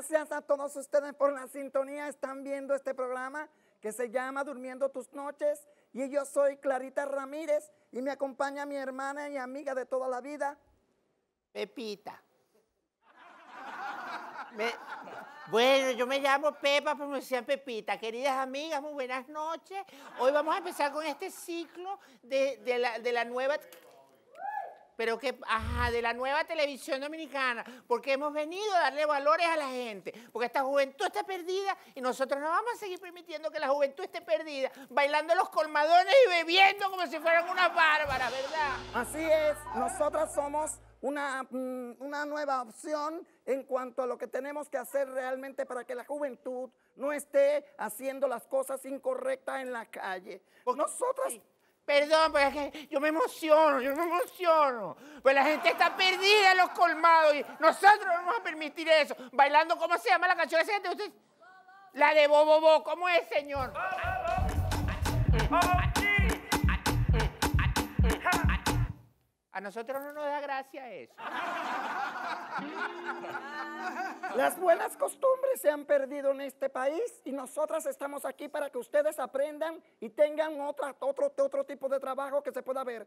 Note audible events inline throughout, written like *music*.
gracias a todos ustedes por la sintonía. Están viendo este programa que se llama Durmiendo tus noches. Y yo soy Clarita Ramírez y me acompaña mi hermana y amiga de toda la vida. Pepita. *laughs* Bueno, yo me llamo Pepa, pero me decían Pepita. Queridas amigas, muy buenas noches. Hoy vamos a empezar con este ciclo de la nueva... Pero que, ajá, de la nueva televisión dominicana, porque hemos venido a darle valores a la gente, porque esta juventud está perdida y nosotros no vamos a seguir permitiendo que la juventud esté perdida, bailando los colmadones y bebiendo como si fueran unas bárbaras, ¿verdad? Así es, nosotras somos una, mm, una nueva opción en cuanto a lo que tenemos que hacer realmente para que la juventud no esté haciendo las cosas incorrectas en la calle. Nosotras Sí. Perdón, pero es que yo me emociono, yo me emociono. Pues la gente está perdida en los colmados y nosotros no vamos a permitir eso. Bailando, ¿cómo se llama la canción esa te gusta? La de Bobo Bo, ¿cómo es, señor? A nosotros no nos da gracia eso. *laughs* Las buenas costumbres se han perdido en este país y nosotras estamos aquí para que ustedes aprendan y tengan otra, otro, otro tipo de trabajo que se pueda ver.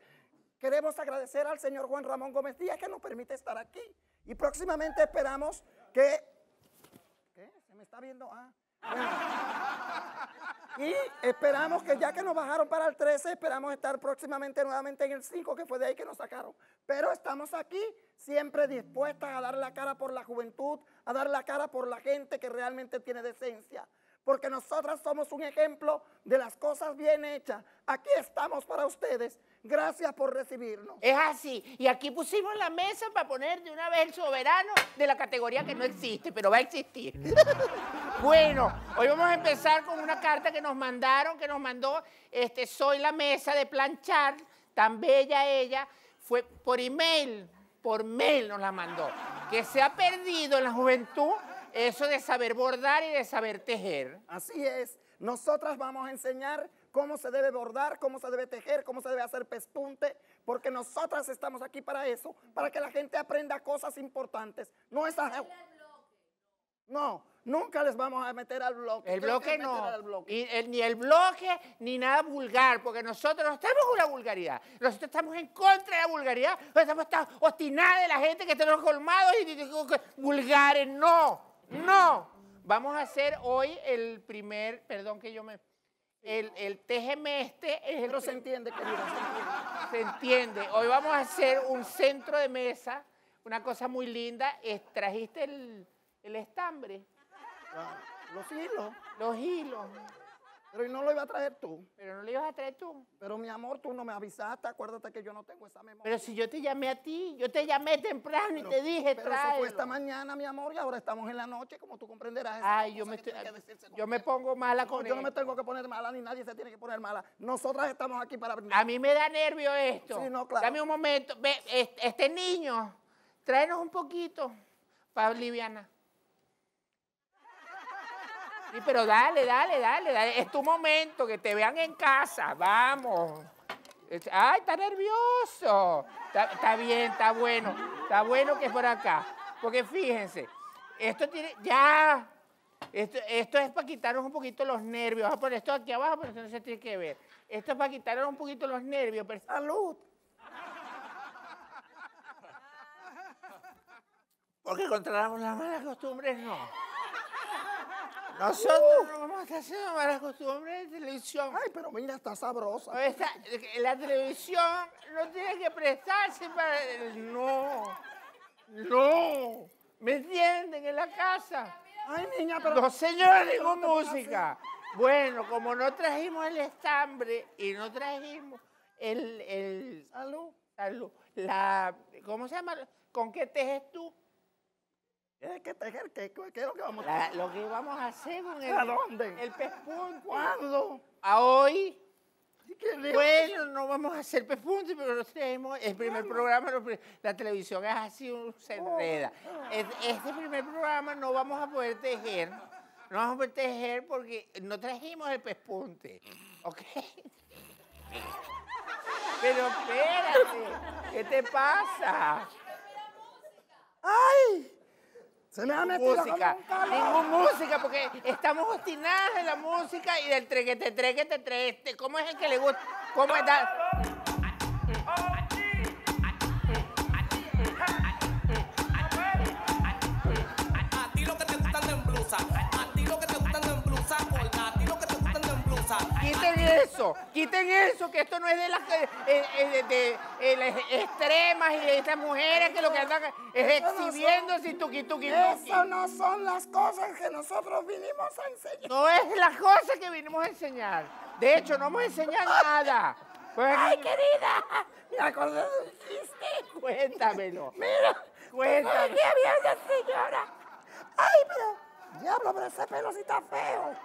Queremos agradecer al señor Juan Ramón Gómez Díaz que nos permite estar aquí y próximamente esperamos que... ¿Qué? ¿Se me está viendo? Ah. Y esperamos que ya que nos bajaron para el 13, esperamos estar próximamente nuevamente en el 5, que fue de ahí que nos sacaron. Pero estamos aquí siempre dispuestas a dar la cara por la juventud, a dar la cara por la gente que realmente tiene decencia. Porque nosotras somos un ejemplo de las cosas bien hechas. Aquí estamos para ustedes. Gracias por recibirnos. Es así. Y aquí pusimos la mesa para poner de una vez el soberano de la categoría que no existe, pero va a existir. *laughs* bueno, hoy vamos a empezar con una carta que nos mandaron, que nos mandó este, Soy la mesa de planchar, tan bella ella, fue por email, por mail nos la mandó. Que se ha perdido en la juventud eso de saber bordar y de saber tejer. Así es. Nosotras vamos a enseñar cómo se debe bordar, cómo se debe tejer, cómo se debe hacer pespunte, porque nosotras estamos aquí para eso, para que la gente aprenda cosas importantes. No esas... No, nunca les vamos a meter al bloque. El ¿Qué es lo que bloque no. al bloque? Y el- ni el bloque, ni nada vulgar, porque nosotros no estamos con la vulgaridad. Nosotros estamos en contra de la vulgaridad. Estamos tan obstinados de la gente que los colmados y digo que vulgares. No, no. Vamos a hacer hoy el primer, perdón que yo me... El, el tegemeste es el Pero se entiende, querida, se entiende. se entiende. Hoy vamos a hacer un centro de mesa, una cosa muy linda. Es- trajiste el, el estambre, Los hilos. los hilos, Pero no lo iba a traer tú. pero no le ibas a traer tú. Pero mi amor, tú no me avisaste. Acuérdate que yo no tengo esa memoria. Pero si yo te llamé a ti, yo te llamé temprano y Pero- te dije, Pero eso fue esta tráelo. mañana, mi amor, y ahora estamos en la noche, como tú comprenderás. Ay, yo me, estoy- yo me pongo mala No, con yo no me tengo que poner mala, ni nadie se tiene que poner mala. Nosotras estamos aquí para. A mí me da nervio esto. Sí, no, claro. Dame un momento. Ve, este, este niño, tráenos un poquito para Liviana. Sí, pero dale, dale, dale, dale. Es tu momento, que te vean en casa. Vamos. Ay, está nervioso. Está, bien, está bueno. Está bueno que es por acá. Porque fíjense, esto tiene. Ya. Esto, esto es para quitarnos un poquito los nervios. Vamos a poner esto aquí abajo, pero no se tiene que ver. Esto es para quitarnos un poquito los nervios. pero- Salud. Porque controlamos las malas costumbres, no. Nosotros no vamos a estar haciendo malas costumbres de televisión. Ay, pero mira, está sabrosa. Esta- la televisión no tiene que prestarse para... No, no. ¿Me entienden? En la casa. Ay, niña, pero. No, señor, digo ¿Qué te pasa? música. Bueno, como no trajimos el estambre y no trajimos el... el Salud. salud, la, ¿Cómo se llama? ¿Con qué tejes tú? ¿Qué, qué tejer? ¿Qué, qué es lo que vamos a La- hacer? lo que vamos a hacer con el, ¿A dónde? el pespunte. ¿Cuándo? A hoy, ¿Qué le- bueno, no vamos a hacer pespunte, pero nos tenemos el primer programa, la televisión es así, un- se enreda. Es- Este primer programa no vamos a poder tejer, no vamos a poder tejer porque no trajimos el pespunte, ¿ok? Pero espérate, ¿qué te pasa? ¡Ay! Se me ha metido música, ningún música, porque estamos obstinadas en la música y del trequete, trequete, trequete. ¿Cómo es el que le gusta? ¿Cómo está? A Quiten eso, quiten eso, que esto no es de las eh, eh, de, de- eh, las extremas y de estas mujeres que lo que andan es exhibiéndose y tuqui, tuqui. Eso no son las cosas que nosotros vinimos a enseñar. No es la cosa que vinimos a enseñar. De hecho, no vamos a enseñar nada. Pues ¡Ay, querida! Me acordé del chiste. Cuéntamelo. Mira, Cuéntame. había una señora. ¡Ay, pero! Diablo, pero ese pelo sí está feo.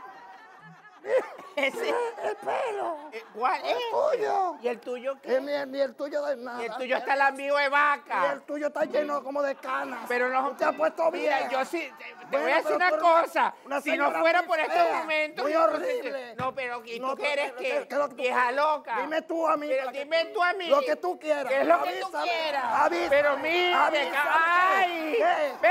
Ese, El pelo. eh, ¿Cuál es? El tuyo. ¿Y el tuyo qué? Eh, Ni, ni el tuyo de nada. Y el tuyo está lambido de Y vaca. el tuyo está lleno como de canas. Pero no. Te has puesto bien. Mira, yo sí. Te, te Bueno, voy a decir una cosa. una si no fuera por estos fea, momentos. muy horrible. No, pero ¿y tú qué eres pero- qué? ¿qué es lo que tú Vieja quieres? loca. Dime tú a mí. Pero que dime tú a mí. Lo que tú quieras. ¿Qué es lo que tú Avísame, quieras? avísame, Pero mire, avísame. ¡ay! ¿Qué?